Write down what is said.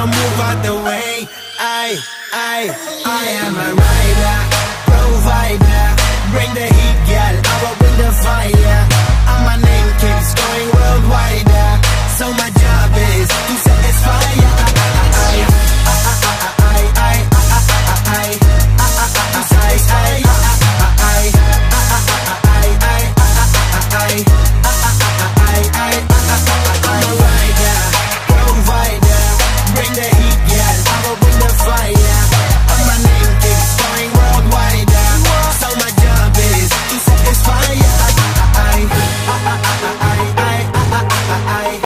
so move out the way. I, I, I am a rider.